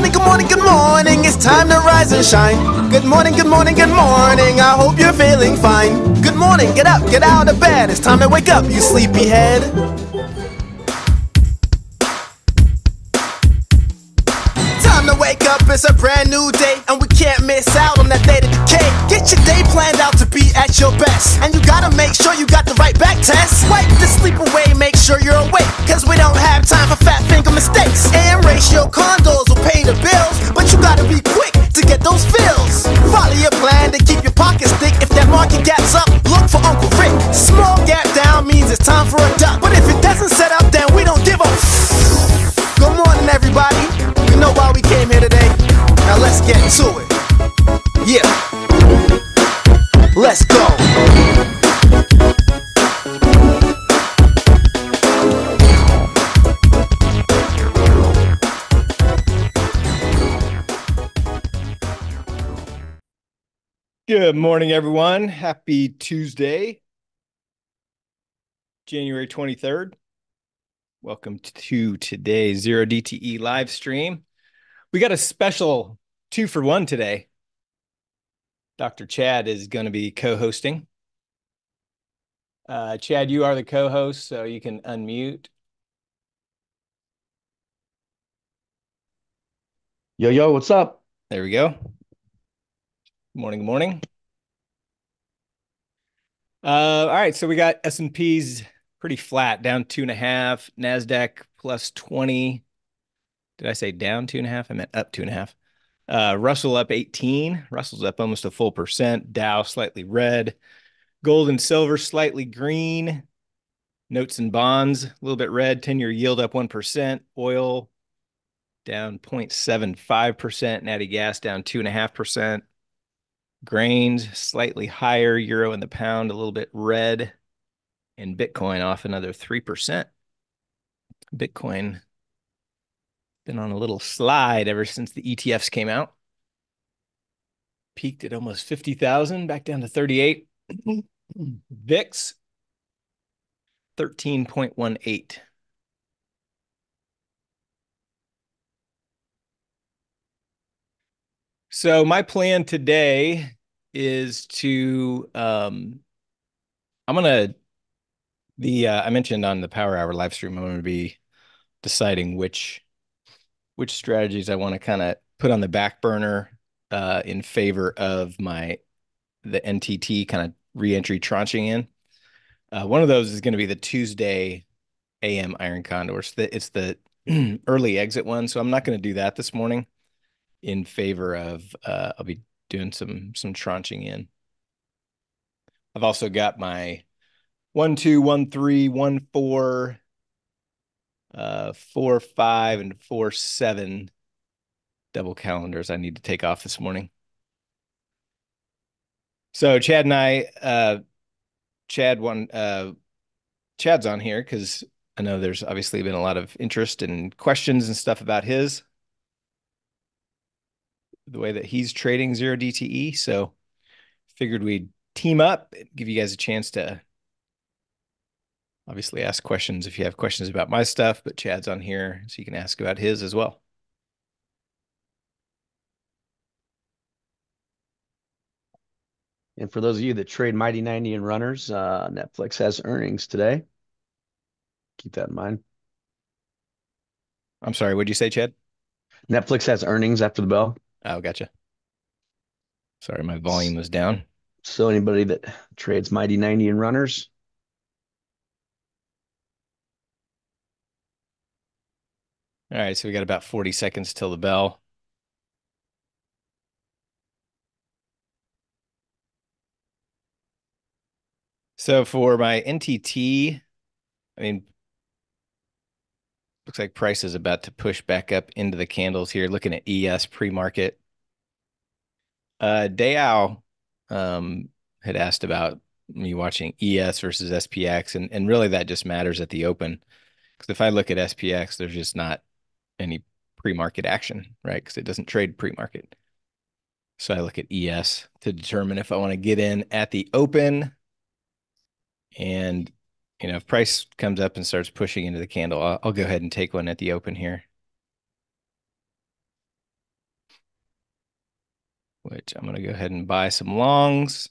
morning, good morning, good morning. It's time to rise and shine. Good morning, good morning, good morning. I hope you're feeling fine. Good morning, get up, get out of bed. It's time to wake up, you sleepyhead. It's a brand new day, and we can't miss out on that theta decay. Get your day planned out to be at your best, and you gotta make sure you got the right back test. Wipe the sleep away, make sure you're awake, cause we don't have time for fat finger mistakes. AM ratio condors will pay the bills, but you gotta be quick to get those fills. Follow your plan to keep your pockets thick. If that market gap's up, look for Uncle Rick. Small gap down means it's time for a duck, but if let's get to it. Yeah. Let's go. Good morning, everyone. Happy Tuesday, January 23rd. Welcome to today's Zero DTE live stream. We got a special two for one today. Dr. Chad is going to be co hosting. Uh, Chad, you are the co host, so you can unmute. Yo, yo, what's up? There we go. Good morning, good morning. Uh, all right, so we got S&P's pretty flat, down two and a half. NASDAQ plus 20. Did I say down two and a half? I meant up two and a half. Uh, Russell up 18. Russell's up almost a full percent. Dow slightly red. Gold and silver slightly green. Notes and bonds a little bit red. 10 year yield up 1%. Oil down 0.75%. Natty gas down 2.5%. Grains slightly higher. Euro and the pound a little bit red. And Bitcoin off another 3%. Bitcoin been on a little slide ever since the ETFs came out. Peaked at almost 50,000, back down to 38. VIX 13.18. So my plan today is to um I'm gonna the uh, I mentioned on the Power Hour live stream I'm gonna be deciding which which strategies I want to kind of put on the back burner uh, in favor of my the NTT kind of reentry tranching in. Uh, one of those is going to be the Tuesday AM Iron Condors. It's the early exit one, so I'm not going to do that this morning. In favor of, uh, I'll be doing some some tranching in. I've also got my one two one three one four uh, four, five, and four, seven double calendars I need to take off this morning. So Chad and I, uh, Chad one, uh, Chad's on here because I know there's obviously been a lot of interest and questions and stuff about his the way that he's trading zero DTE. So figured we'd team up, give you guys a chance to obviously ask questions if you have questions about my stuff, but Chad's on here so you can ask about his as well. And for those of you that trade Mighty 90 and runners, uh, Netflix has earnings today. Keep that in mind. I'm sorry, what'd you say, Chad? Netflix has earnings after the bell. Oh, gotcha. Sorry, my volume was down. So anybody that trades Mighty 90 and runners, All right, so we got about 40 seconds till the bell. So for my NTT, I mean, looks like price is about to push back up into the candles here. Looking at ES pre-market. Uh, Dayal um, had asked about me watching ES versus SPX, and, and really that just matters at the open. Because if I look at SPX, there's just not any pre-market action, right? Because it doesn't trade pre-market. So I look at ES to determine if I want to get in at the open. And, you know, if price comes up and starts pushing into the candle, I'll, I'll go ahead and take one at the open here. Which I'm going to go ahead and buy some longs.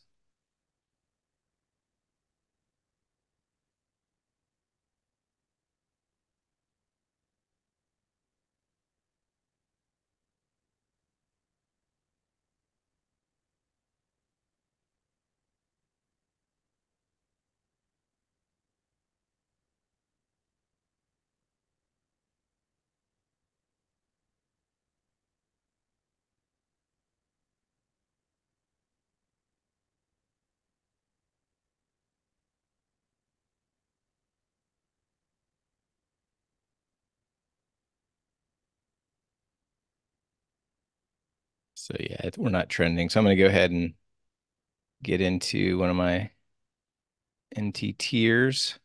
So yeah, we're not trending. So I'm going to go ahead and get into one of my NT tiers.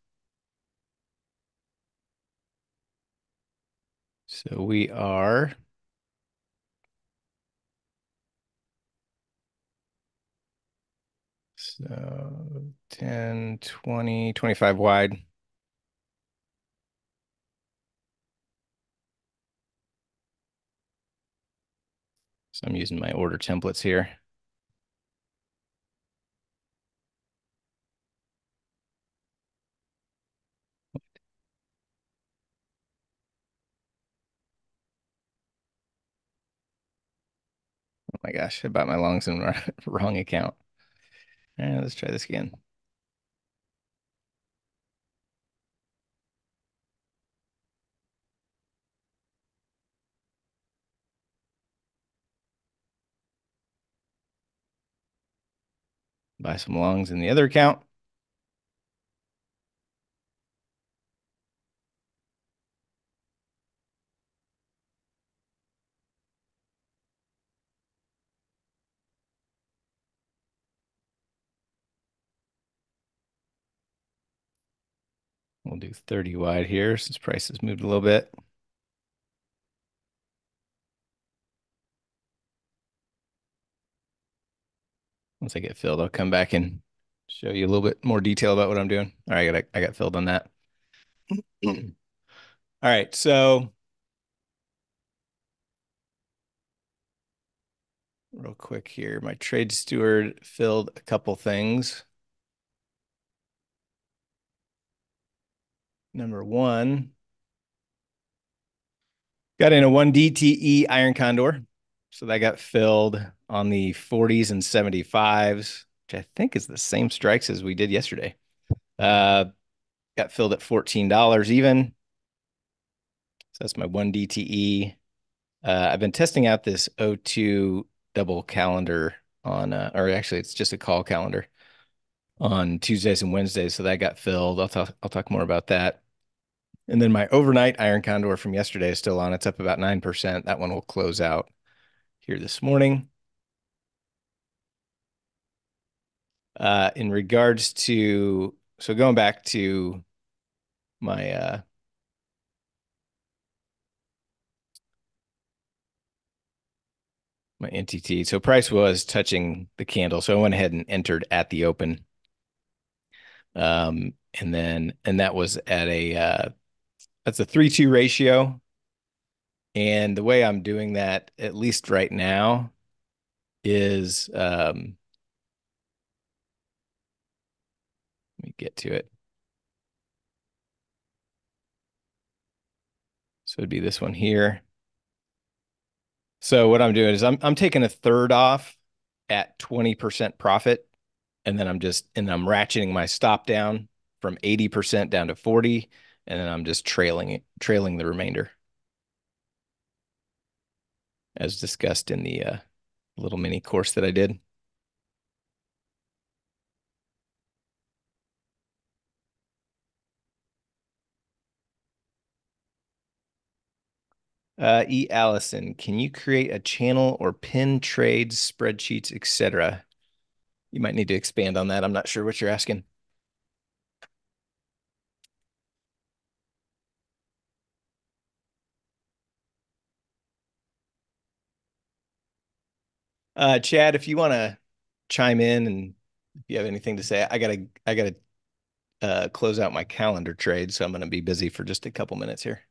So we are so 10, 20, 25 wide. I'm using my order templates here. Oh my gosh, I bought my longs in wrong account. All right, let's try this again. Buy some longs in the other account. We'll do 30 wide here since price has moved a little bit. Once I get filled, I'll come back and show you a little bit more detail about what I'm doing. All right, I got I got filled on that. All right, so real quick here, my trade steward filled a couple things. Number one, got in a 1 DTE iron condor. So that got filled on the 40s and 75s, which I think is the same strikes as we did yesterday. Uh, got filled at $14 even. So that's my 1 DTE. Uh, I've been testing out this O2 double calendar on, uh, or actually it's just a call calendar on Tuesdays and Wednesdays. So that got filled. I'll talk, I'll talk more about that. And then my overnight iron condor from yesterday is still on. It's up about 9%. That one will close out here this morning. Uh, in regards to, so going back to my, uh, my NTT. So price was touching the candle. So I went ahead and entered at the open. Um, and then, and that was at a, uh, that's a three, two ratio. And the way I'm doing that, at least right now, is um, let me get to it. So it'd be this one here. So what I'm doing is I'm I'm taking a third off at 20% profit, and then I'm just and I'm ratcheting my stop down from 80% down to 40, and then I'm just trailing it, trailing the remainder as discussed in the uh, little mini course that I did. Uh, e. Allison, can you create a channel or pin trades, spreadsheets, etc.? You might need to expand on that. I'm not sure what you're asking. Uh, Chad, if you want to chime in and if you have anything to say, I gotta I gotta uh, close out my calendar trade, so I'm gonna be busy for just a couple minutes here.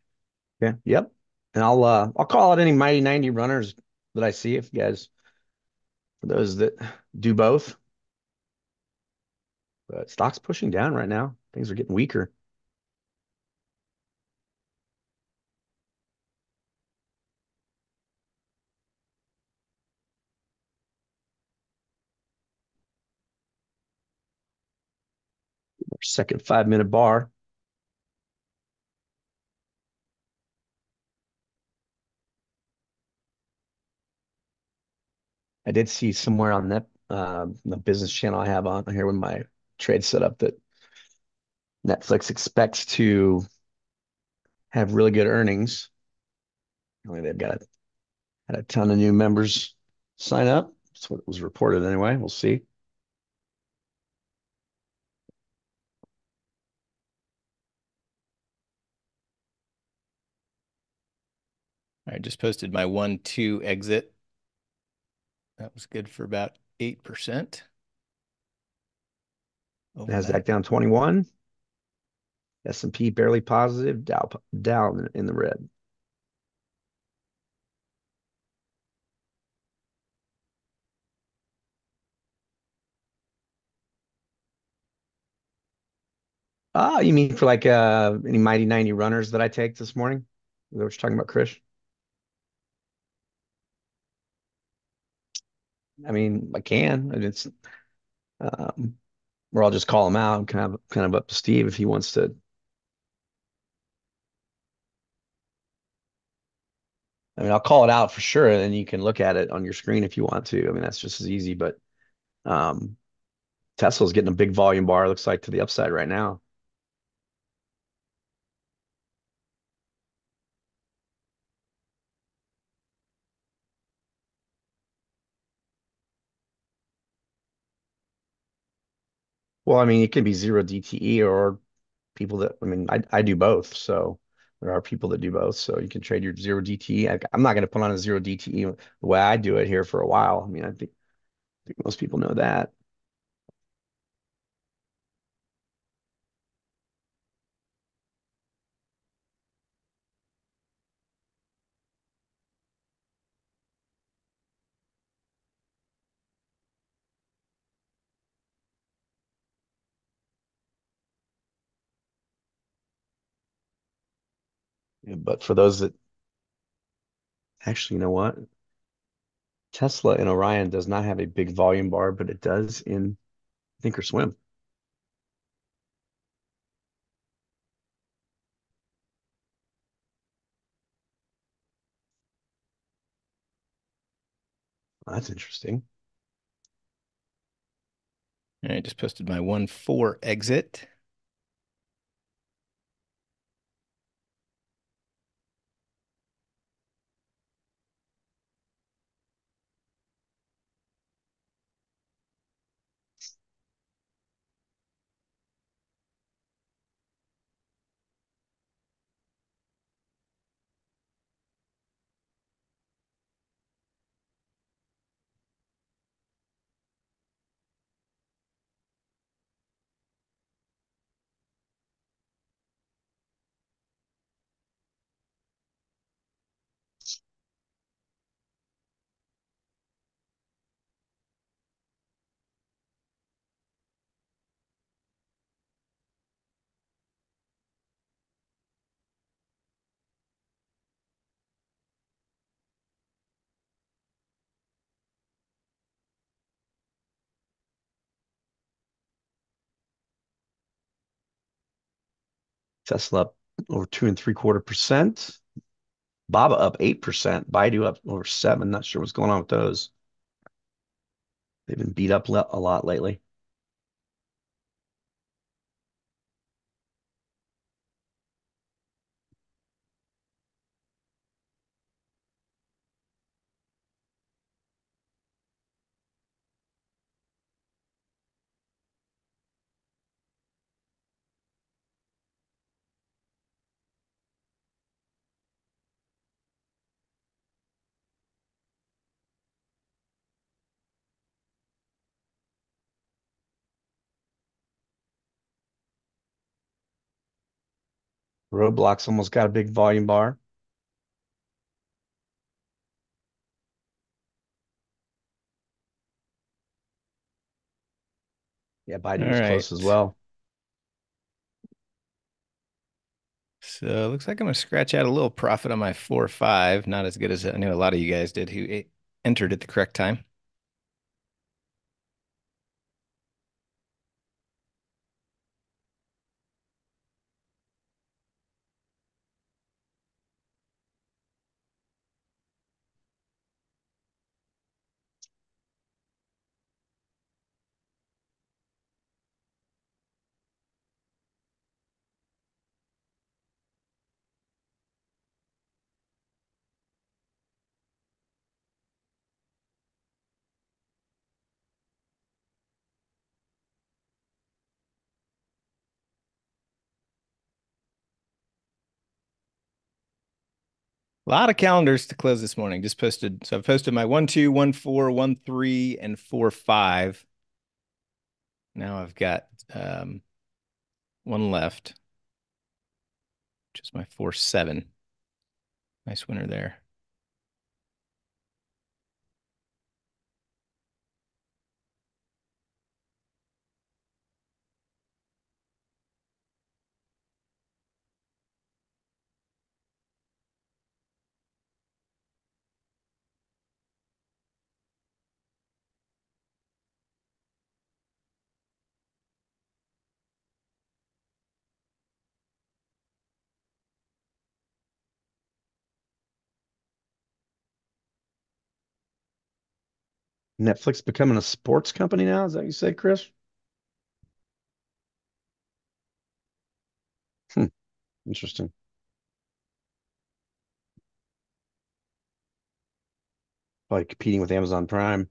Yeah. Yep. And I'll uh I'll call out any mighty 90 runners that I see if you guys for those that do both. But stock's pushing down right now. Things are getting weaker. Second five minute bar. I did see somewhere on that uh, the business channel I have on here with my trade setup that Netflix expects to have really good earnings. Only they've got had a ton of new members sign up. That's what was reported anyway. We'll see. I just posted my one two exit. That was good for about eight percent. Nasdaq down 21. S&P barely positive, Dow down in the red. Ah, you mean for like uh any mighty 90 runners that I take this morning? Is that what you're talking about, Chris? I mean, I can. It's um, or I'll just call him out. Kind of, kind of up to Steve if he wants to. I mean, I'll call it out for sure, and then you can look at it on your screen if you want to. I mean, that's just as easy. But um, Tesla's getting a big volume bar. Looks like to the upside right now. Well, I mean, it can be zero DTE or people that, I mean, I, I do both. So there are people that do both. So you can trade your zero DTE. I, am not going to put on a zero DTE the way I do it here for a while. I mean, I think, I think most people know that. But for those that actually, you know what? Tesla and Orion does not have a big volume bar, but it does in Thinkorswim. That's interesting. I just posted my one four exit. Tesla up over two and three quarter percent. Baba up 8%. Baidu up over seven. Not sure what's going on with those. They've been beat up a lot lately. Roblox almost got a big volume bar. Yeah, Biden All was right. close as well. So it looks like I'm gonna scratch out a little profit on my four or five. Not as good as I know a lot of you guys did who eh, entered at the correct time. A lot of calendars to close this morning. Just posted. So I've posted my one, two, one, four, one, three, and four, five. Now I've got um, one left, which is my four, seven. Nice winner there. Netflix becoming a sports company now? Is that what you said, Chris? Hmm. Interesting. Probably competing with Amazon Prime.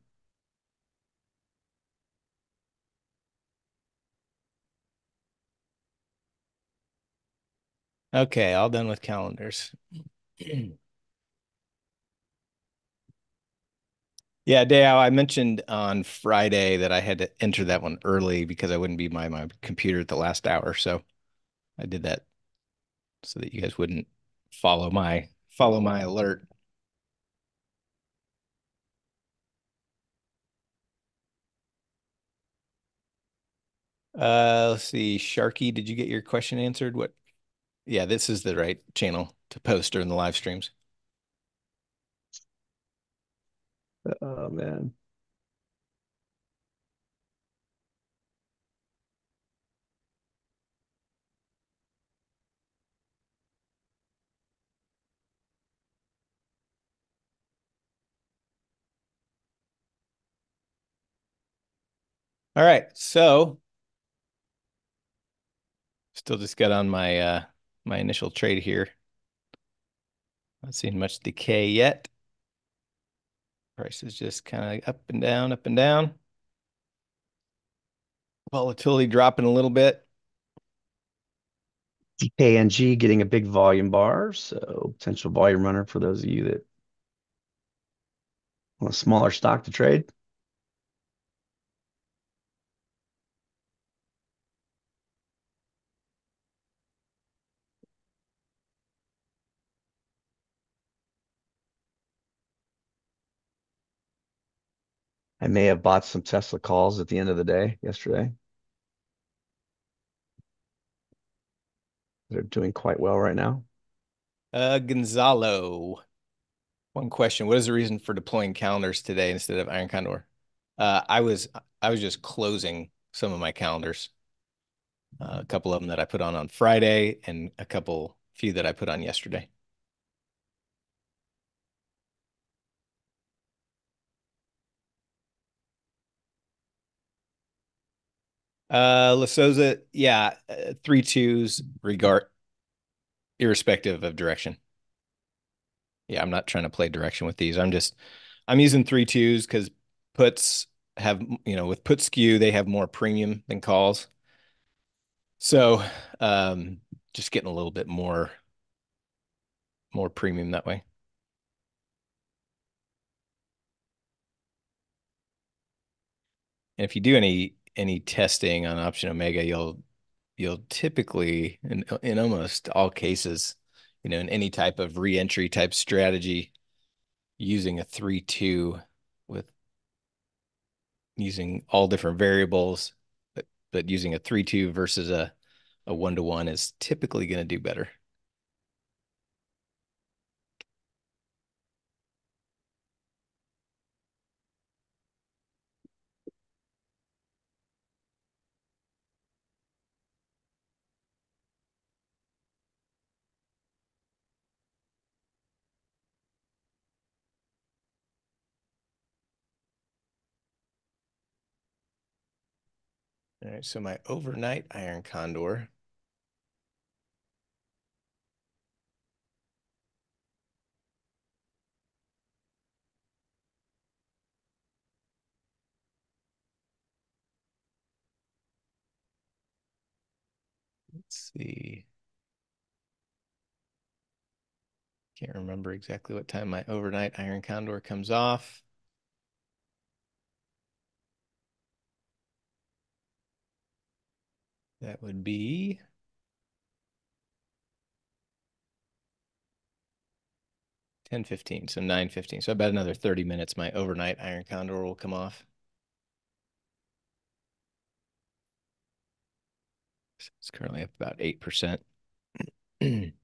Okay, all done with calendars. Yeah, Dale, I mentioned on Friday that I had to enter that one early because I wouldn't be by my computer at the last hour. So I did that so that you guys wouldn't follow my follow my alert. Uh, let's see, Sharky, did you get your question answered? What? Yeah, this is the right channel to post during the live streams. Oh man. All right, so still just got on my uh my initial trade here. Not seeing much decay yet. Price is just kind of up and down, up and down. Volatility dropping a little bit. DKNG getting a big volume bar, so potential volume runner for those of you that want a smaller stock to trade. I may have bought some Tesla calls at the end of the day yesterday. They're doing quite well right now. Uh, Gonzalo, one question. What is the reason for deploying calendars today instead of Iron Condor? Uh, I was I was just closing some of my calendars. Uh, a couple of them that I put on on Friday and a couple few that I put on yesterday. Uh, Lasoza, yeah, uh, three twos regard irrespective of direction. Yeah, I'm not trying to play direction with these. I'm just I'm using three twos because puts have you know with put skew they have more premium than calls. So um just getting a little bit more more premium that way. And if you do any any testing on option omega, you'll you'll typically in in almost all cases, you know, in any type of reentry type strategy, using a three two with using all different variables, but but using a three two versus a a one to one is typically going to do better. All right, so my overnight iron condor. Let's see. Can't remember exactly what time my overnight iron condor comes off. That would be ten fifteen, so nine fifteen. So about another thirty minutes, my overnight iron condor will come off. It's currently up about eight percent.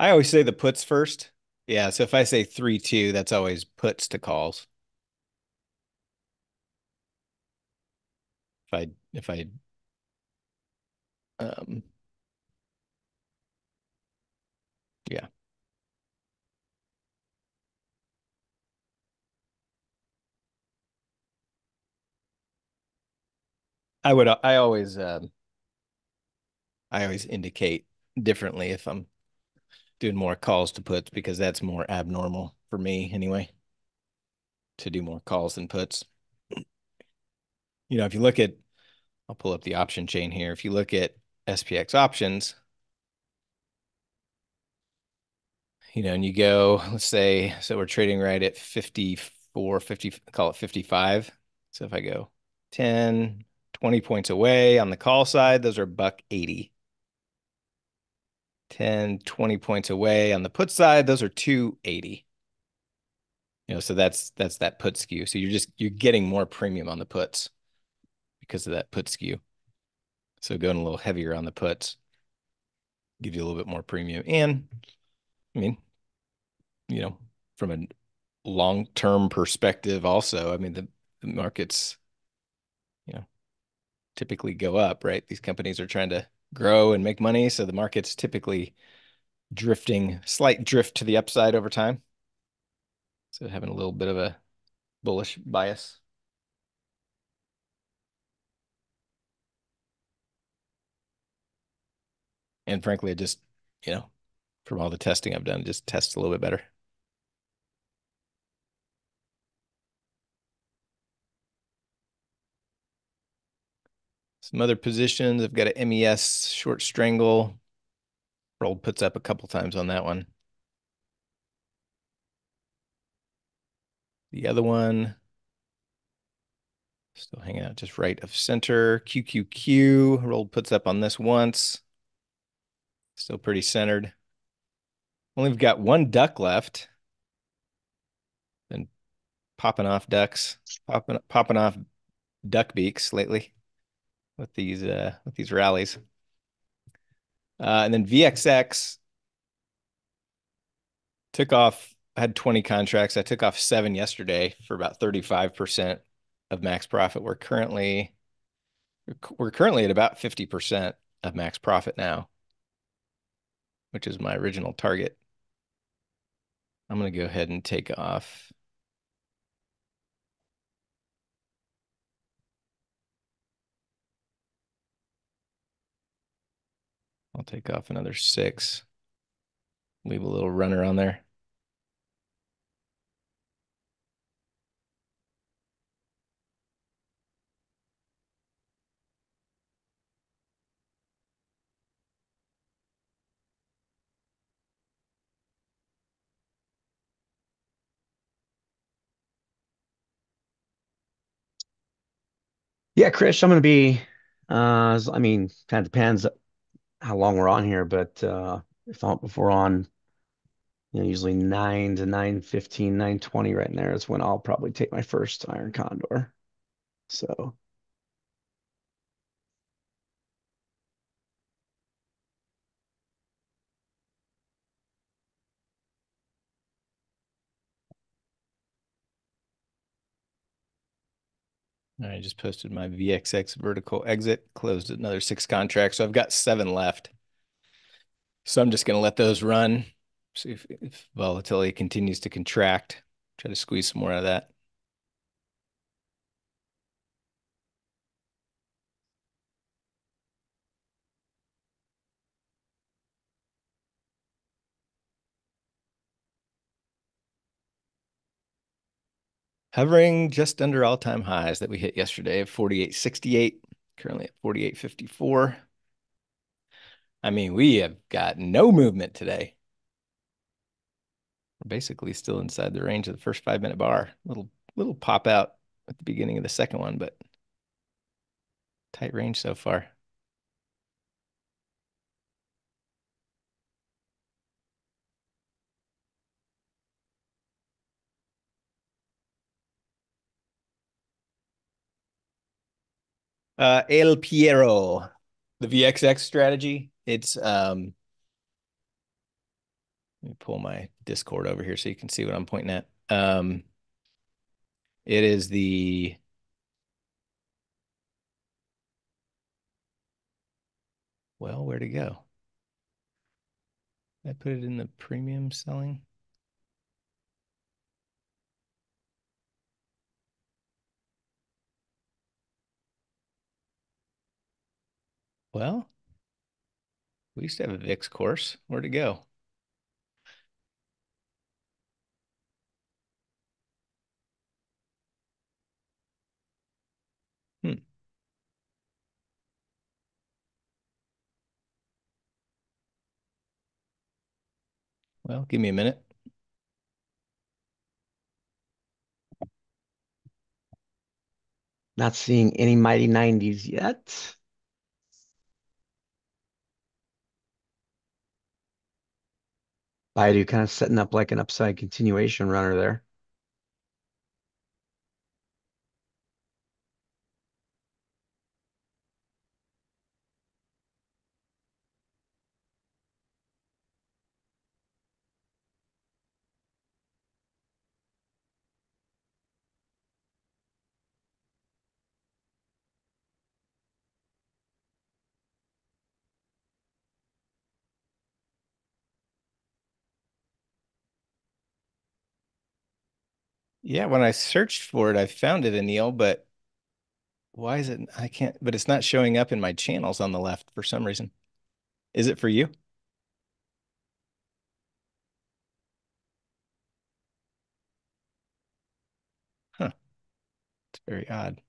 I always say the puts first. Yeah, so if I say three two, that's always puts to calls. If I if I um yeah. I would I always um I always indicate differently if I'm doing more calls to puts because that's more abnormal for me anyway to do more calls than puts. You know, if you look at, I'll pull up the option chain here. If you look at SPX options, you know, and you go, let's say, so we're trading right at 54, 50, call it 55. So if I go 10, 20 points away on the call side, those are buck 80. 10, 20 points away on the put side, those are 280. You know, so that's that's that put skew. So you're just you're getting more premium on the puts because of that put skew. So going a little heavier on the puts give you a little bit more premium. And I mean, you know, from a long-term perspective also, I mean the, the markets, you know, typically go up, right? These companies are trying to grow and make money. So the market's typically drifting, slight drift to the upside over time. So having a little bit of a bullish bias. And frankly, I just, you know, from all the testing I've done, just tests a little bit better. Some other positions, I've got an MES short strangle. Rolled puts up a couple times on that one. The other one, still hanging out just right of center. QQQ, rolled puts up on this once. Still pretty centered. Only we've got one duck left. Been popping off ducks, popping popping off duck beaks lately with these uh with these rallies. Uh, and then VXX took off. I had 20 contracts. I took off seven yesterday for about 35% of max profit. We're currently we're currently at about 50% of max profit now, which is my original target. I'm going to go ahead and take off I'll take off another six. Leave a little runner on there. Yeah, Chris, I'm going to be, uh, I mean, kind of depends how long we're on here, but uh, if, if we're on, you know, usually 9 to 9 15, 9 20 right in there is when I'll probably take my first iron condor. So I just posted my VXX vertical exit, closed another six contracts. So I've got seven left. So I'm just going to let those run. See if, if volatility continues to contract, try to squeeze some more out of that. Hovering just under all-time highs that we hit yesterday of 48.68, currently at 48.54. I mean, we have got no movement today. We're basically still inside the range of the first five minute bar. Little little pop out at the beginning of the second one, but tight range so far. Uh, El Piero, the VXX strategy. It's um. Let me pull my Discord over here so you can see what I'm pointing at. Um, it is the well, where to go? I put it in the premium selling. Well, we used to have a VIX course. Where'd it go? Hmm. Well, give me a minute. Not seeing any mighty 90s yet. Baidu kind of setting up like an upside continuation runner there. Yeah, when I searched for it, I found it, Anil, but why is it? I can't, but it's not showing up in my channels on the left for some reason. Is it for you? Huh. It's very odd.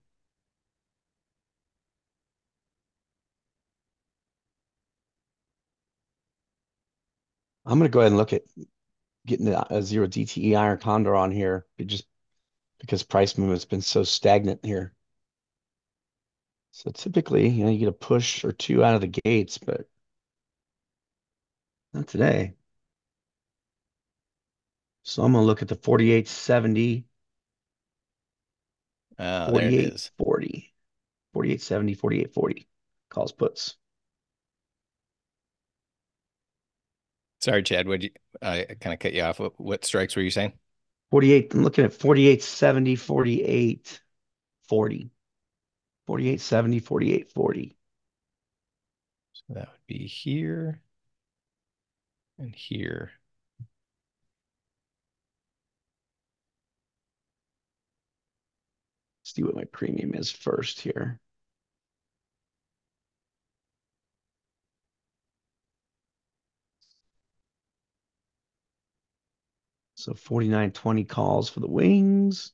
I'm going to go ahead and look at getting a uh, zero DTE iron condor on here just because price movement's been so stagnant here. So typically, you know, you get a push or two out of the gates, but not today. So I'm going to look at the 4870, uh, 4840, 4870, 4840 calls puts. Sorry, Chad. Would you? I kind of cut you off. What, what strikes were you saying? 48. I'm looking at 4870, 48 40. 4870, 4840. So that would be here and here. Let's see what my premium is first here. So 49.20 calls for the wings.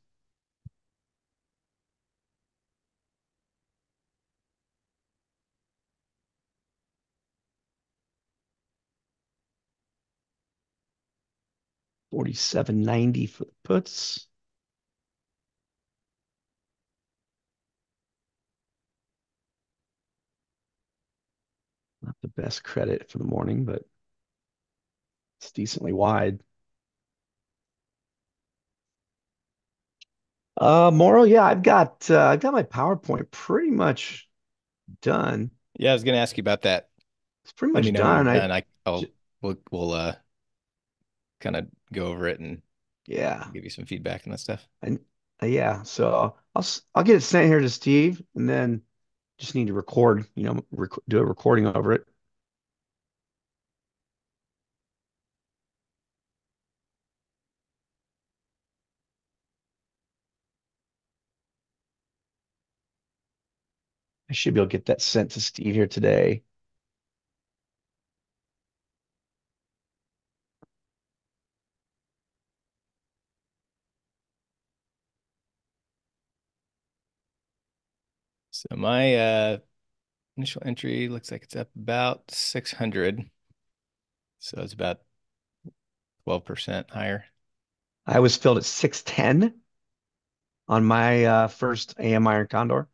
Forty-seven ninety for the puts. Not the best credit for the morning, but it's decently wide. Uh, Morrow, yeah, I've got uh, I've got my PowerPoint pretty much done. Yeah, I was gonna ask you about that. It's pretty much done. I done. I, I'll we'll we'll uh kind of go over it and yeah, give you some feedback and that stuff. I, uh, yeah. So I'll I'll get it sent here to Steve, and then just need to record. You know, rec do a recording over it. Should be able to get that sent to Steve here today. So my uh initial entry looks like it's up about 600. So it's about 12% higher. I was filled at 610 on my uh, first AM Iron Condor.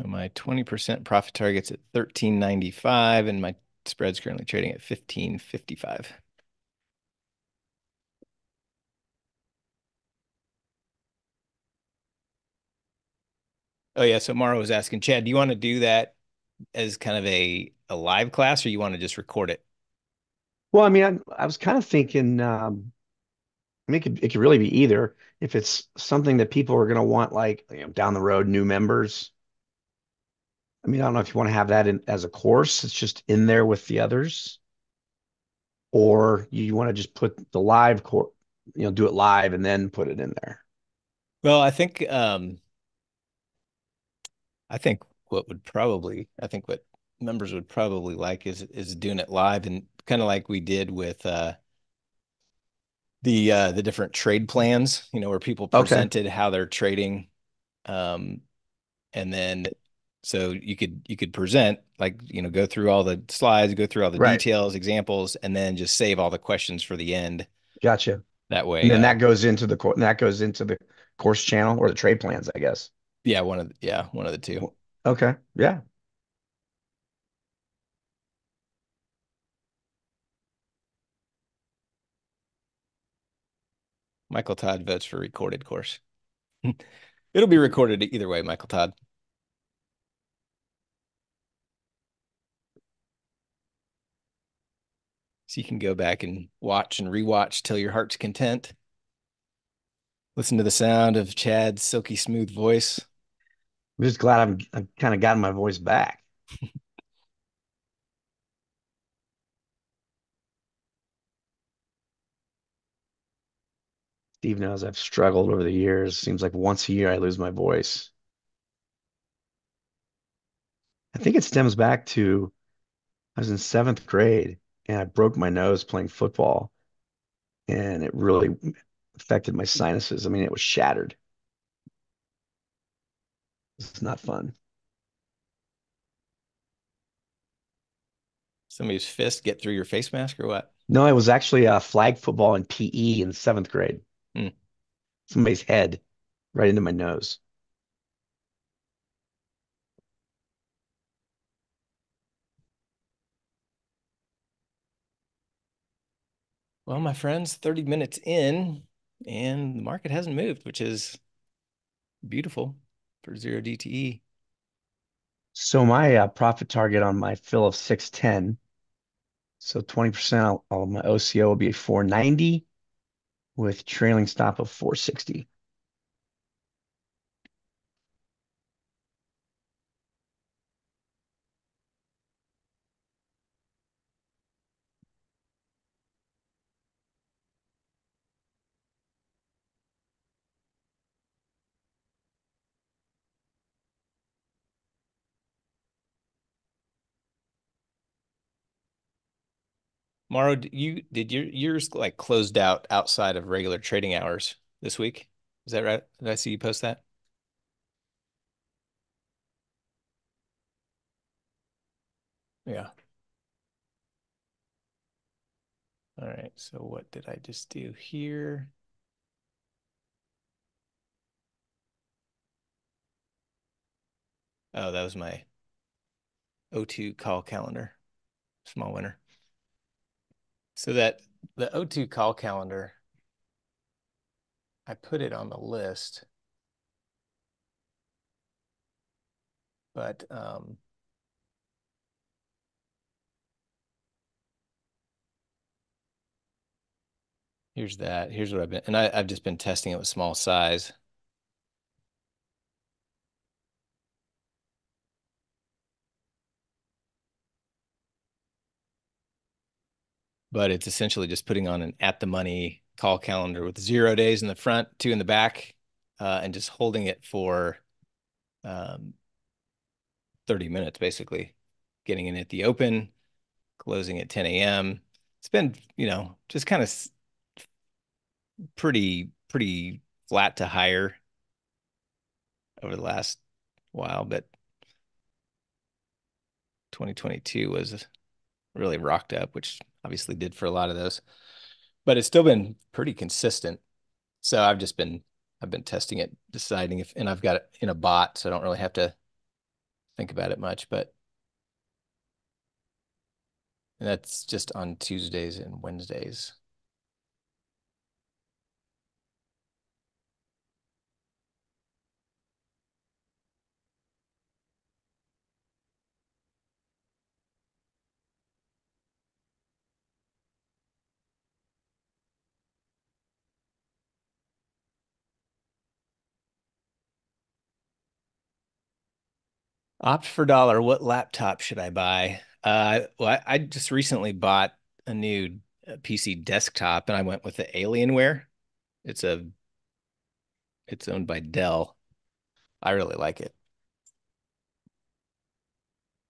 So my 20% profit target's at 1395 and my spread's currently trading at 1555. Oh yeah, so Mara was asking, Chad, do you want to do that as kind of a a live class or you want to just record it? Well, I mean, I, I was kind of thinking, um, I mean, it could, it could really be either. If it's something that people are going to want, like, you know, down the road, new members. I mean, I don't know if you want to have that in as a course. It's just in there with the others, or you want to just put the live course, you know, do it live and then put it in there. Well, I think um I think what would probably I think what members would probably like is is doing it live and kind of like we did with uh the uh the different trade plans, you know, where people Okay. presented how they're trading um and then so you could you could present like you know go through all the slides, go through all the Right. details, examples and then just save all the questions for the end. Gotcha. That way And then uh that goes into the course, that goes into the course channel or the trade plans, I guess. yeah, one of the, yeah, one of the two. Okay. Yeah. Michael Todd votes for recorded course. It'll be recorded either way, Michael Todd. So you can go back and watch and rewatch till your heart's content. Listen to the sound of Chad's silky smooth voice. I'm just glad I'm I've kind of gotten my voice back. Steve knows I've struggled over the years. Seems like once a year I lose my voice. I think it stems back to I was in seventh grade and I broke my nose playing football, and it really affected my sinuses. I mean, it was shattered. It's not fun. Somebody's fist get through your face mask or what? No, it was actually a flag football in PE in seventh grade. Hmm. Somebody's head right into my nose. Well, my friends, 30 minutes in and the market hasn't moved, which is beautiful for zero DTE. So my uh, profit target on my fill of 610. So 20% of my OCO will be 490 with trailing stop of 460. Mauro, you did your yours like closed out outside of regular trading hours this week? Is that right? Did I see you post that? Yeah. All right, so what did I just do here? Oh, that was my O2 call calendar, small winner. So that the O2 call calendar, I put it on the list, but um, here's that. Here's what I've been, and I, I've just been testing it with small size. But it's essentially just putting on an at the money call calendar with zero days in the front, two in the back, uh, and just holding it for um, 30 minutes, basically getting in at the open, closing at 10 a.m. It's been, you know, just kind of pretty, pretty flat to higher over the last while, but 2022 was really rocked up, which obviously did for a lot of those. But it's still been pretty consistent. So I've just been I've been testing it, deciding if and I've got it in a bot, so I don't really have to think about it much, but that's just on Tuesdays and Wednesdays. Opt for dollar. What laptop should I buy? Uh, well, I, I just recently bought a new uh, PC desktop, and I went with the Alienware. It's a, it's owned by Dell. I really like it.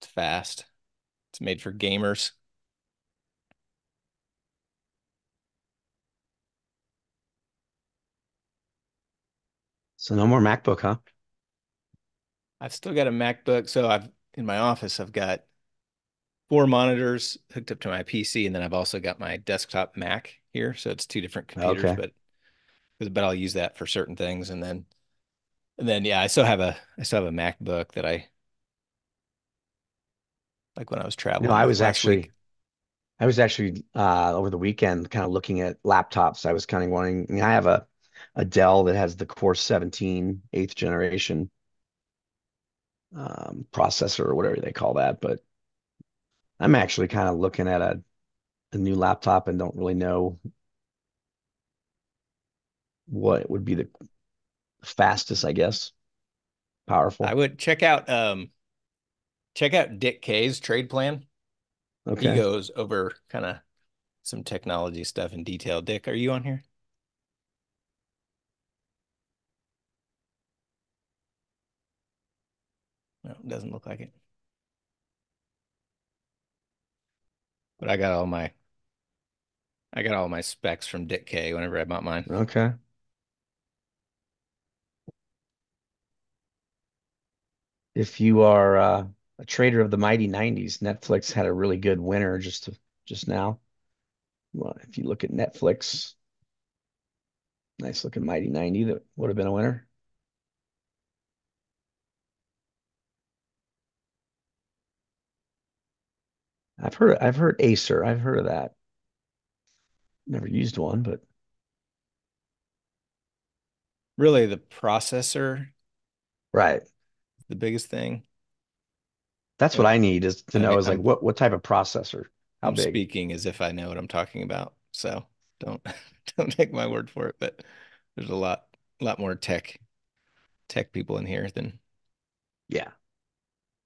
It's fast. It's made for gamers. So no more MacBook, huh? I've still got a MacBook. So I've in my office, I've got four monitors hooked up to my PC, and then I've also got my desktop Mac here. So it's two different computers, Okay. but but I'll use that for certain things, and then and then yeah, I still have a I still have a MacBook that I like when I was traveling. No, I was actually week. I was actually uh over the weekend kind of looking at laptops. I was kind of wanting I, I have a a Dell that has the Core i7 eighth generation um processor or whatever they call that, but I'm actually kind of looking at a, a new laptop and don't really know what would be the fastest, I guess, Powerful. I would check out um check out Dick K's trade plan. Okay. He goes over kind of some technology stuff in detail. Dick, are you on here? No, it doesn't look like it. But I got all my I got all my specs from Dick K whenever I bought mine. Okay. If you are uh, a trader of the mighty 90s, Netflix had a really good winner just just now. Well, if you look at Netflix, nice looking mighty 90 that would have been a winner. I've heard I've heard Acer. I've heard of that. Never used one, but Really, the processor, right. the biggest thing. That's what I need is to I know mean, is like I'm what what type of processor? How I'm big? speaking as if I know what I'm talking about. So don't don't take my word for it, but there's a lot a lot more tech tech people in here than Yeah.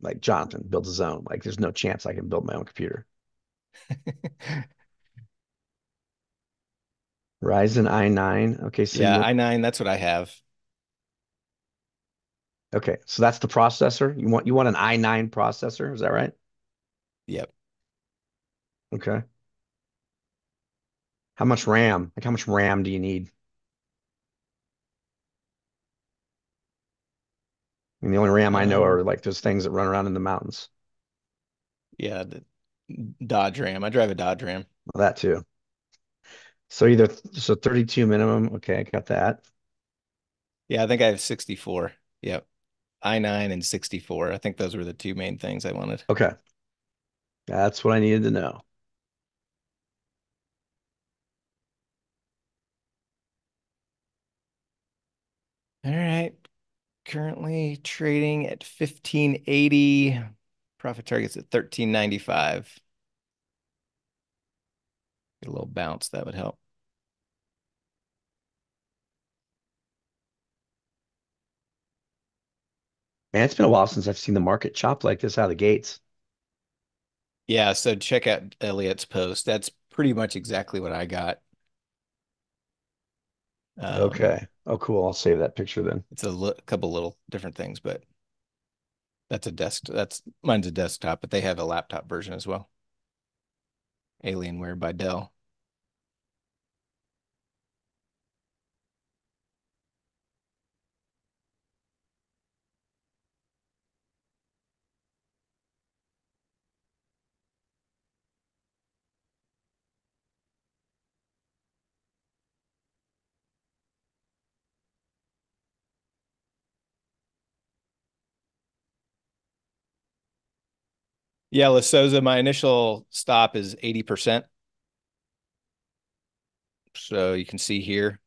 Like Jonathan builds his own. Like there's no chance I can build my own computer. Ryzen i9. Okay, so Yeah, i9, that's what I have. okay, so that's the processor. You want you want an i9 processor, is that right? Yep. Okay. How much RAM? Like how much RAM do you need? I mean, the only RAM I know Um, are like those things that run around in the mountains. yeah, the Dodge Ram. I drive a Dodge Ram. Well, that too. So either so 32 minimum. Okay, I got that. Yeah, I think I have 64. Yep. I9 and 64. I think those were the two main things I wanted. Okay. That's what I needed to know. All right. Currently trading at 1580. Profit targets at 1395. Get a little bounce, that would help. Man, it's been a while since I've seen the market chop like this out of the gates. Yeah, so check out Elliot's post. That's pretty much exactly what I got. Um, okay. Oh, cool. I'll save that picture then. It's a li couple little different things, but that's a desk. That's mine's a desktop, but they have a laptop version as well. Alienware by Dell. Yeah, La Souza, my initial stop is 80%. So you can see here,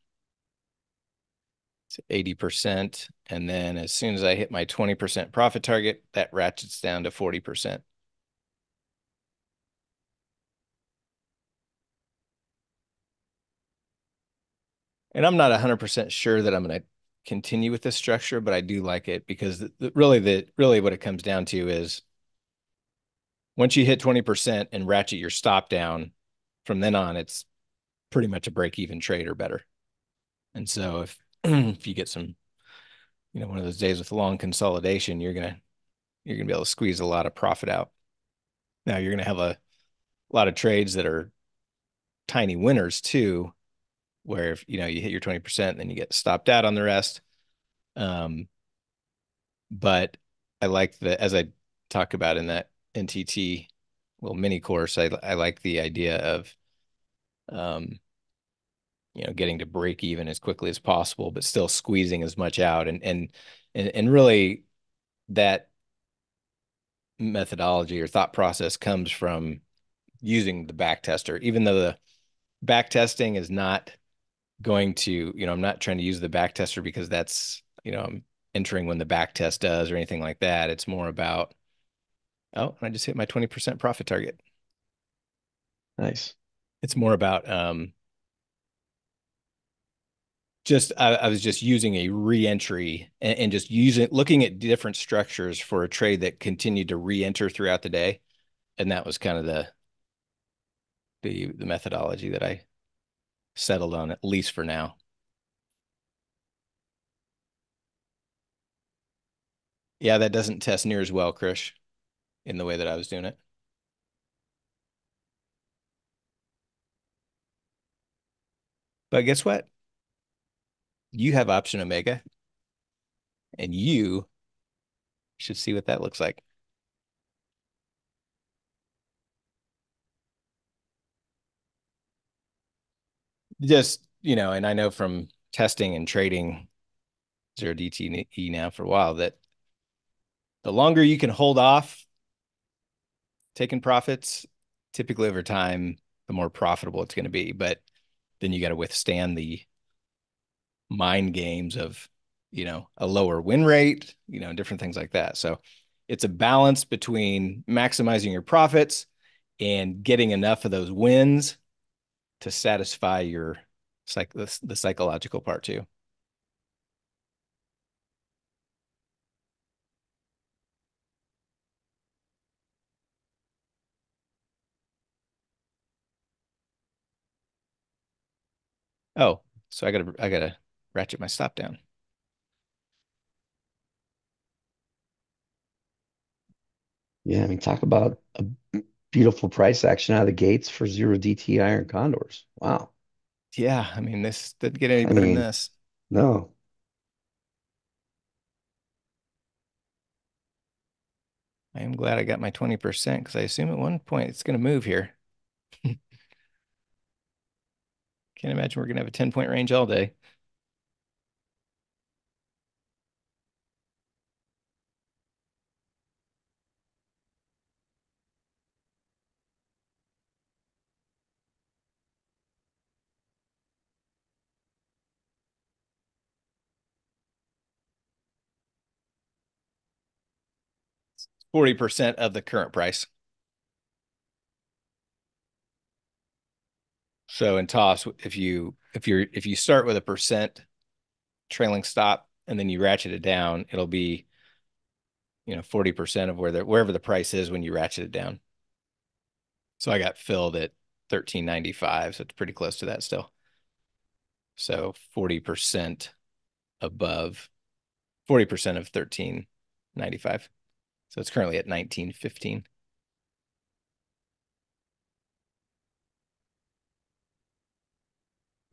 it's 80%. And then as soon as I hit my 20% profit target, that ratchets down to 40%. And I'm not 100% sure that I'm going to continue with this structure, but I do like it because the, the, really the really what it comes down to is once you hit 20% and ratchet your stop down, from then on, it's pretty much a break even trade or better. And so if if you get some, you know, one of those days with long consolidation, you're gonna you're gonna be able to squeeze a lot of profit out. Now you're gonna have a, a lot of trades that are tiny winners too, where if you know you hit your 20%, and then you get stopped out on the rest. Um, but I like the as I talk about in that NTT well, mini course, I I like the idea of um you know getting to break even as quickly as possible, but still squeezing as much out. And and and, and really that methodology or thought process comes from using the back tester, even though the back testing is not going to, you know, I'm not trying to use the back tester because that's, you know, I'm entering when the back test does or anything like that. It's more about Oh, and I just hit my 20% profit target. Nice. It's more about um just I, I was just using a re-entry and, and, just using looking at different structures for a trade that continued to re-enter throughout the day. And that was kind of the the the methodology that I settled on, at least for now. Yeah, that doesn't test near as well, Krish in the way that I was doing it. But guess what? You have option omega and you should see what that looks like. Just, you know, and I know from testing and trading zero DTE now for a while that the longer you can hold off taking profits, typically over time, the more profitable it's going to be. But then you got to withstand the mind games of, you know, a lower win rate, you know, different things like that. So it's a balance between maximizing your profits and getting enough of those wins to satisfy your psych the, the psychological part too. Oh, so I gotta I gotta ratchet my stop down. Yeah, I mean, talk about a beautiful price action out of the gates for zero DT iron condors. Wow. Yeah, I mean, this didn't get any better mean, than this. No. I am glad I got my 20% because I assume at one point it's going to move here. Can't imagine we're gonna have a 10 point range all day. Forty percent of the current price. So in toss, if you if you're if you start with a percent trailing stop and then you ratchet it down, it'll be you know 40% of where the wherever the price is when you ratchet it down. So I got filled at 1395, so it's pretty close to that still. So 40% above 40% of 1395. So it's currently at 1915.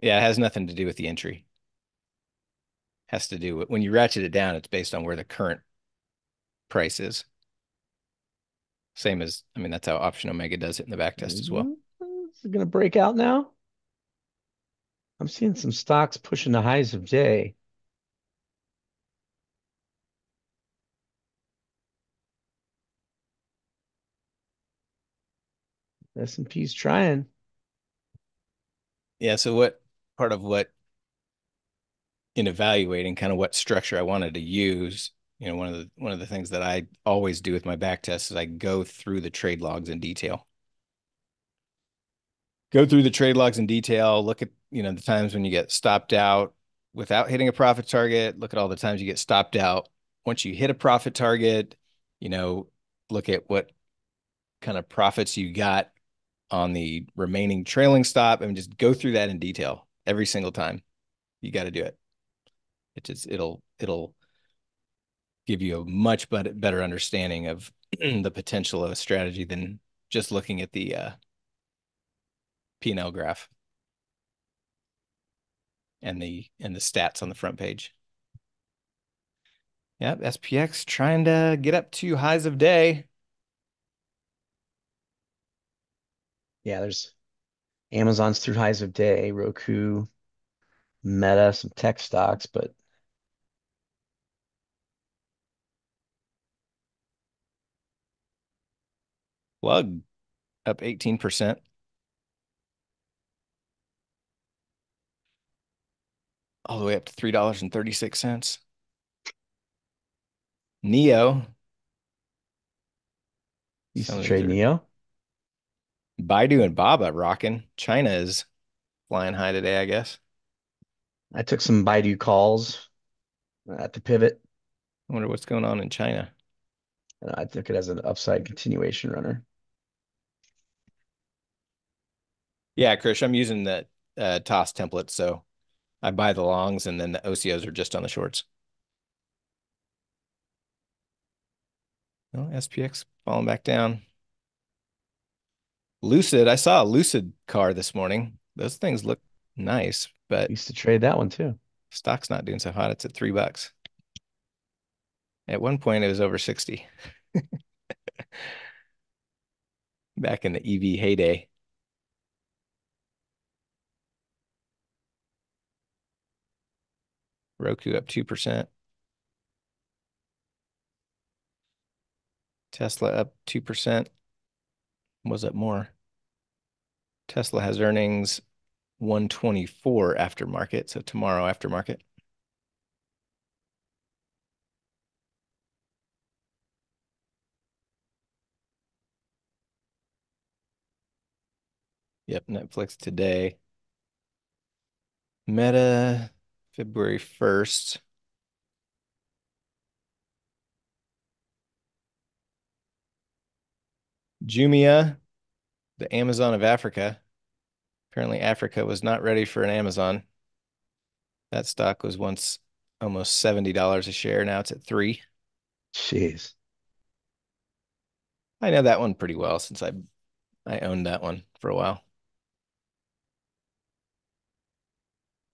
Yeah, it has nothing to do with the entry. Has to do with when you ratchet it down, it's based on where the current price is. Same as, I mean, that's how Option Omega does it in the back test as well. Is it going to break out now? I'm seeing some stocks pushing the highs of day. S&P's trying. Yeah, so what part of what in evaluating kind of what structure I wanted to use, you know, one of the one of the things that I always do with my back test is I go through the trade logs in detail. Go through the trade logs in detail, look at, you know, the times when you get stopped out without hitting a profit target, look at all the times you get stopped out. Once you hit a profit target, you know, look at what kind of profits you got on the remaining trailing stop and just go through that in detail every single time. You got to do it. It just it'll it'll give you a much better understanding of the potential of a strategy than just looking at the uh, P&L graph and the and the stats on the front page. Yep, SPX trying to get up to highs of day. Yeah, there's Amazon's through highs of day, Roku, Meta, some tech stocks, but Plug up 18%. All the way up to $3.36. NIO. Used to trade NIO. Baidu and Baba rocking. China is flying high today, I guess. I took some Baidu calls at the pivot. I wonder what's going on in China. And I took it as an upside continuation runner. Yeah, Krish, I'm using the uh, toss template. So I buy the longs and then the OCOs are just on the shorts. Oh, SPX falling back down. Lucid, I saw a Lucid car this morning. Those things look nice, but used to trade that one too. Stock's not doing so hot. It's at three bucks. At one point, it was over 60. Back in the EV heyday. Roku up 2%. Tesla up 2% was it more? Tesla has earnings 124 after market, so tomorrow after market. Yep, Netflix today. Meta February 1st. Jumia, the Amazon of Africa. Apparently, Africa was not ready for an Amazon. That stock was once almost $70 a share. Now it's at three. Jeez. I know that one pretty well since I I owned that one for a while.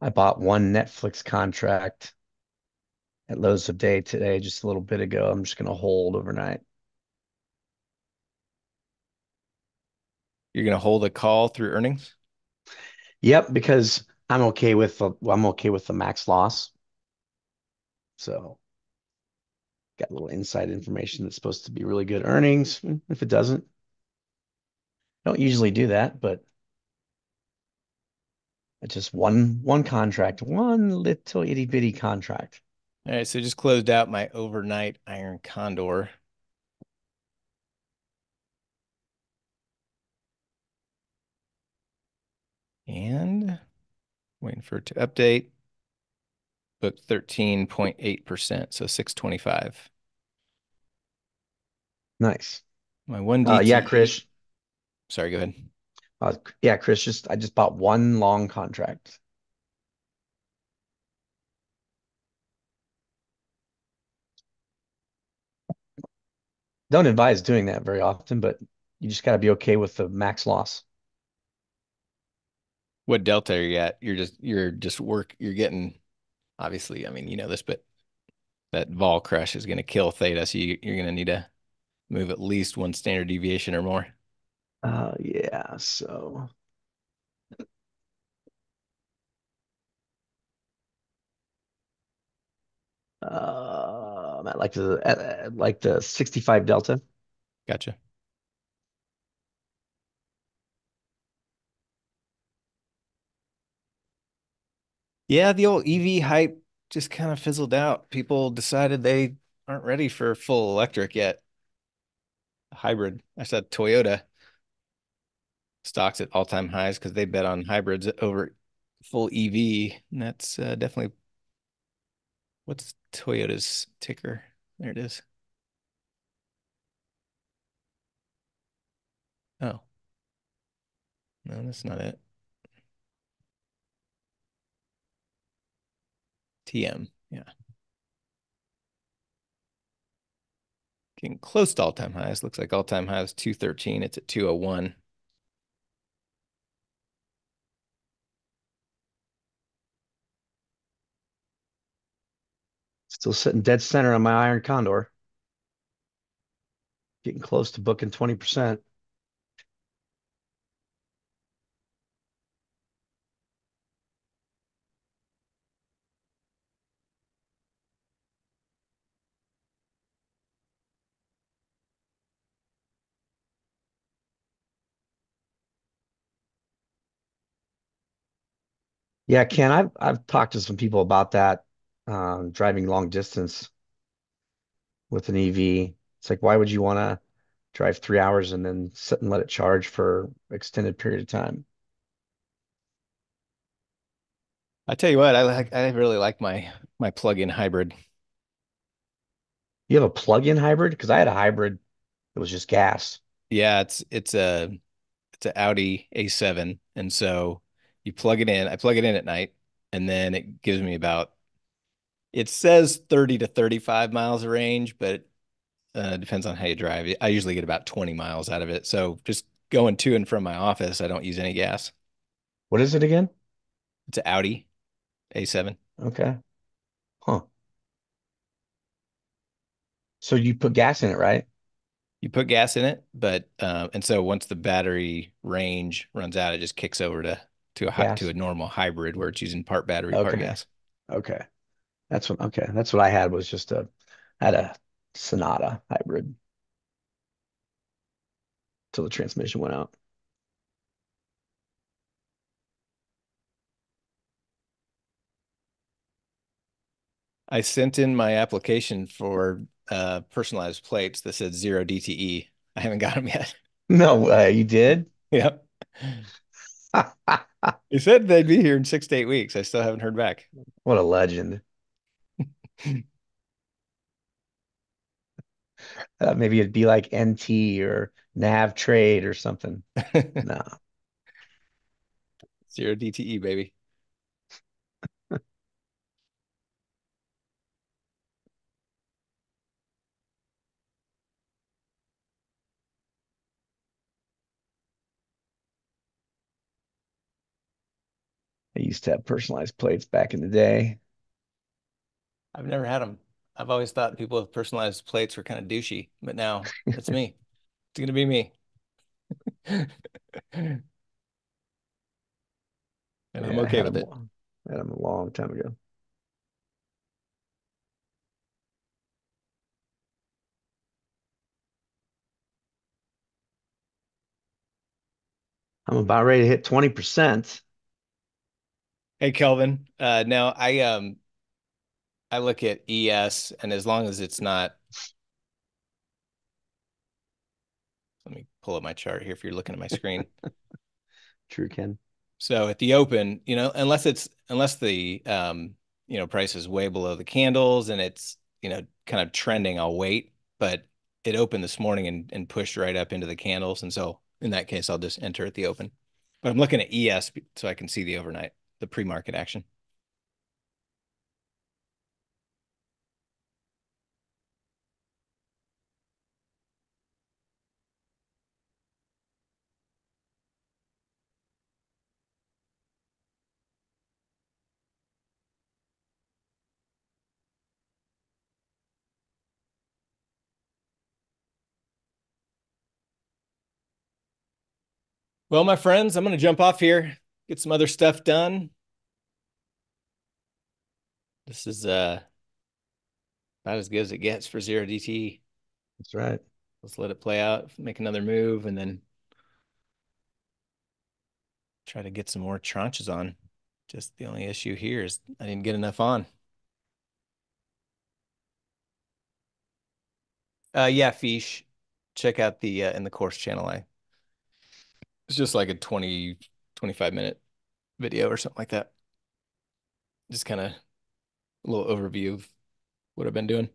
I bought one Netflix contract at lows of day today, just a little bit ago. I'm just going to hold overnight. You're going to hold a call through earnings? Yep, because I'm okay with the I'm okay with the max loss. So got a little inside information that's supposed to be really good earnings. Hmm, if it doesn't, don't usually do that, but it's just one one contract, one little itty bitty contract. All right, so just closed out my overnight iron condor. And waiting for it to update. Booked 13.8%, so 625. Nice. My one Uh, yeah, Chris. Sorry, go ahead. Uh, yeah, Chris. Just I just bought one long contract. Don't advise doing that very often, but you just got to be okay with the max loss. What delta are you at? You're just you're just work you're getting obviously, I mean, you know this, but that vol crush is gonna kill theta, so you, you're gonna need to move at least one standard deviation or more. Uh, yeah. So uh, I'm at like the at, like the 65 delta. Gotcha. Yeah, the old EV hype just kind of fizzled out. People decided they aren't ready for full electric yet. Hybrid. I said Toyota stocks at all-time highs because they bet on hybrids over full EV. And that's uh, definitely what's Toyota's ticker? There it is. Oh, no, that's not it. TM. Yeah. Getting close to all-time highs. Looks like all-time high is 213. It's at 201. Still sitting dead center on my iron condor. Getting close to booking 20%. Yeah, Ken, I've I've talked to some people about that, um, driving long distance with an EV. It's like, why would you want to drive three hours and then sit and let it charge for extended period of time? I tell you what, I like I really like my my plug-in hybrid. You have a plug-in hybrid? Because I had a hybrid that was just gas. Yeah, it's it's a it's an Audi A7, and so you plug it in. I plug it in at night, and then it gives me about it says 30 to 35 miles of range, but uh, depends on how you drive. I usually get about 20 miles out of it. So just going to and from my office, I don't use any gas. What is it again? It's an Audi A7. Okay. Huh. So you put gas in it, right? You put gas in it, but uh, and so once the battery range runs out, it just kicks over to to a to a normal hybrid where it's using part battery, part gas. Okay. That's what, okay. That's what I had was just a, I had a Sonata hybrid till the transmission went out. I sent in my application for uh, personalized plates that said zero DTE. I haven't got them yet. No way, you did? Yep. They said they'd be here in six to eight weeks. I still haven't heard back. What a legend. Uh, maybe it'd be like NT or Nav Trade or something. No. Zero DTE, baby. I used to have personalized plates back in the day. I've never had them. I've always thought people with personalized plates were kind of douchey, but now it's me. It's gonna be me. and Yeah, I'm okay with it. lo- I had them a long time ago. I'm about ready to hit 20%. Hey, Kelvin. Uh, now I um I look at ES, and as long as it's not, let me pull up my chart here if you're looking at my screen. True, Ken. So at the open, you know, unless it's unless the um, you know, price is way below the candles and it's, you know, kind of trending, I'll wait. But it opened this morning and, and pushed right up into the candles. And so in that case, I'll just enter at the open. But I'm looking at ES so I can see the overnight, the pre-market action. Well, my friends, I'm going to jump off here, get some other stuff done. This is uh about as good as it gets for zero DT. That's right. Let's let it play out, make another move, and then try to get some more tranches on. Just the only issue here is I didn't get enough on. Uh, yeah, Fish, check out the uh, in the course channel. I it's just like a 20, 25 minute video or something like that. Just kind of a little overview of what I've been doing.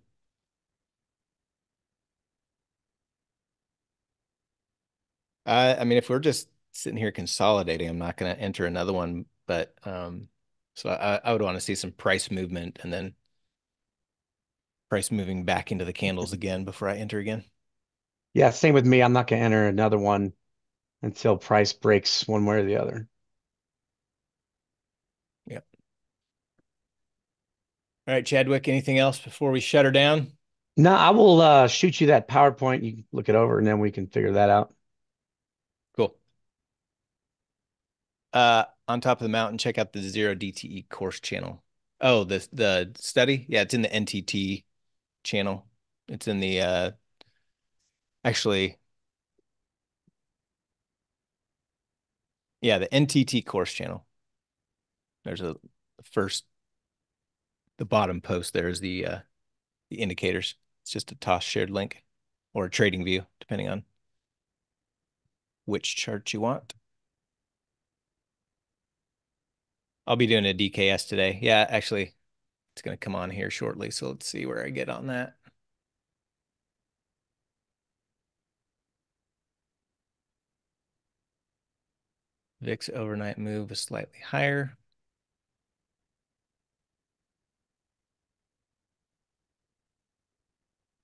I I mean, if we're just sitting here consolidating, I'm not going to enter another one, but um, so I, I would want to see some price movement and then price moving back into the candles again before I enter again. Yeah, same with me. I'm not going to enter another one until price breaks one way or the other. Yep. All right, Chadwick, anything else before we shut her down? No, I will uh, shoot you that PowerPoint. You can look it over and then we can figure that out. Cool. Uh, on top of the mountain, check out the zero DTE course channel. Oh, the the study? Yeah, it's in the NTT channel. It's in the uh actually yeah, the NTT course channel. There's a first the bottom post there is the uh the indicators. It's just a toss shared link or a trading view, depending on which chart you want. I'll be doing a DKS today. Yeah, actually, it's going to come on here shortly. So let's see where I get on that. VIX overnight move is slightly higher.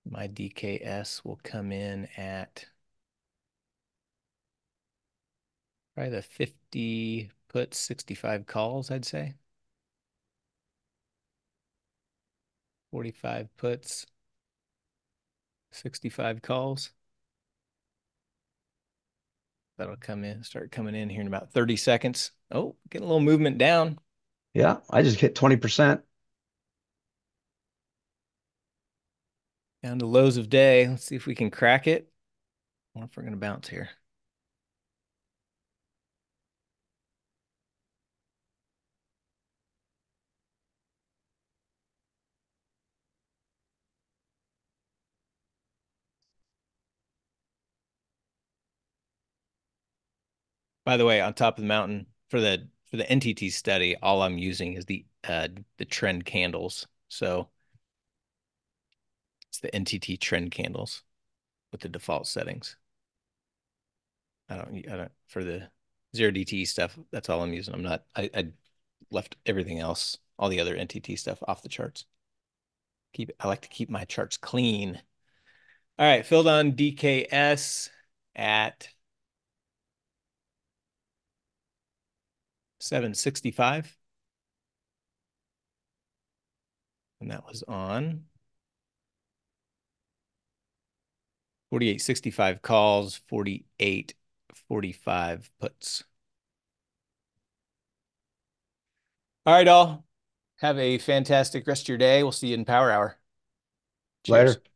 My DKS will come in at probably the 50 puts, 65 calls, I'd say. 45 puts, 65 calls. That'll come in, start coming in here in about 30 seconds. Oh, getting a little movement down. Yeah, I just hit 20%. Down to lows of day. Let's see if we can crack it. I wonder if we're going to bounce here. By the way, on top of the mountain for the for the NTT study, all I'm using is the uh the trend candles. So it's the NTT trend candles with the default settings. I don't I don't for the zero DT stuff, that's all I'm using. I'm not I, I left everything else, all the other NTT stuff off the charts. Keep I like to keep my charts clean. All right, filled on DKS at 765. And that was on 4865 calls, 4845 puts. All right, all. Have a fantastic rest of your day. We'll see you in Power Hour. Cheers. Later.